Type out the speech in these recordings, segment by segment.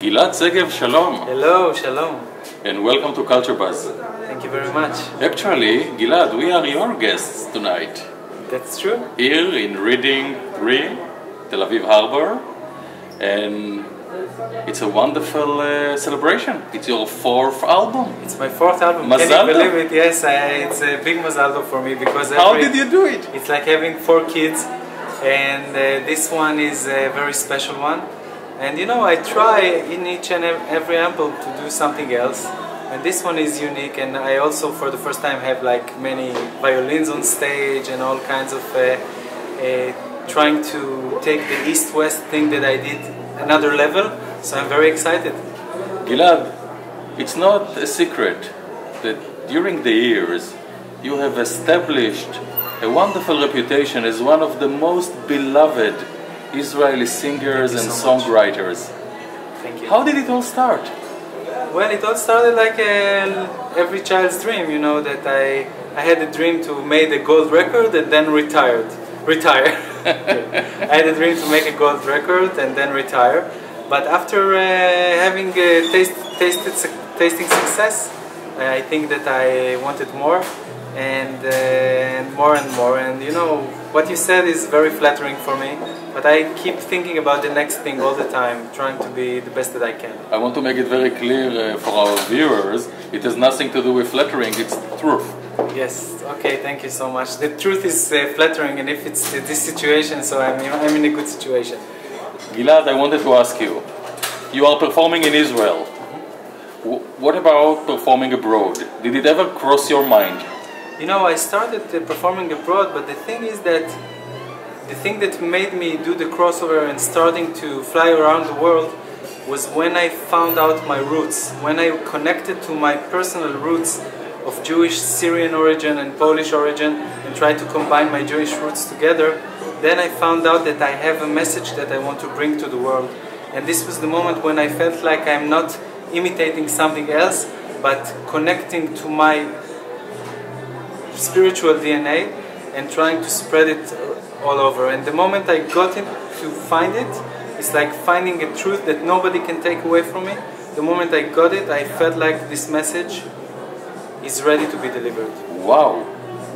Gilad Segev, shalom, Hello, shalom. and welcome to Culture Buzz. Thank you very much. Actually, Gilad, we are your guests tonight, That's true. here in Reading 3, Tel Aviv Harbor, and it's a wonderful uh, celebration. It's your fourth album. It's my fourth album. Can you believe it? Yes, I, it's a big mazal for me because How did you do it? It's like having four kids, and uh, this one is a very special one. And you know, I try in each and every album to do something else. And this one is unique, and I also, for the first time, have like many violins on stage and all kinds of uh, uh, trying to take the east-west thing that I did another level. So I'm very excited. Gilad, it's not a secret that during the years you have established a wonderful reputation as one of the most beloved Israeli singers Thank and so songwriters. Thank you. How did it all start? Well, it all started like uh, every child's dream, you know, that I, I had a dream to make a gold record and then retired. Retire. I had a dream to make a gold record and then retire. But after uh, having uh, taste, tasted, su- tasting success, I think that I wanted more and, uh, and more and more. And you know, what you said is very flattering for me. But I keep thinking about the next thing all the time, trying to be the best that I can. I want to make it very clear uh, for our viewers it has nothing to do with flattering, it's truth. Yes. Okay. Thank you so much. The truth is uh, flattering, and if it's uh, this situation, so I'm I'm in a good situation. Gilad, I wanted to ask you you are performing in Israel. W- what about performing abroad? Did it ever cross your mind? You know, I started uh, performing abroad, but the thing is that the thing that made me do the crossover and starting to fly around the world was when I found out my roots, when I connected to my personal roots of Jewish Syrian origin and Polish origin and tried to combine my Jewish roots together, then I found out that I have a message that I want to bring to the world. And this was the moment when I felt like I'm not imitating something else, but connecting to my spiritual DNA and trying to spread it all over. And the moment I got it to find it, it's like finding a truth that nobody can take away from me. The moment I got it, I felt like this message is ready to be delivered. Wow,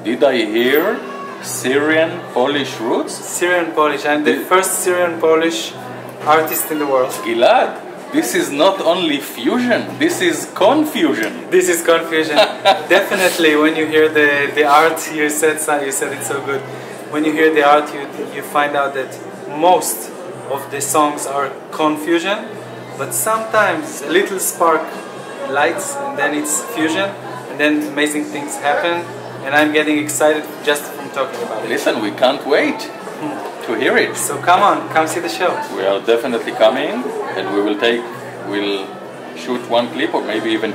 did I hear Syrian Polish roots? Syrian Polish. I'm the The- first Syrian Polish artist in the world. Gilad, this is not only fusion, this is confusion. This is confusion. Definitely, when you hear the, the art, you said you said it so good. When you hear the art, you you find out that most of the songs are confusion, but sometimes a little spark lights, and then it's fusion, and then amazing things happen. And I'm getting excited just from talking about it. Listen, we can't wait hmm. To hear it. So come on, come see the show. We are definitely coming and we will take, we'll shoot one clip or maybe even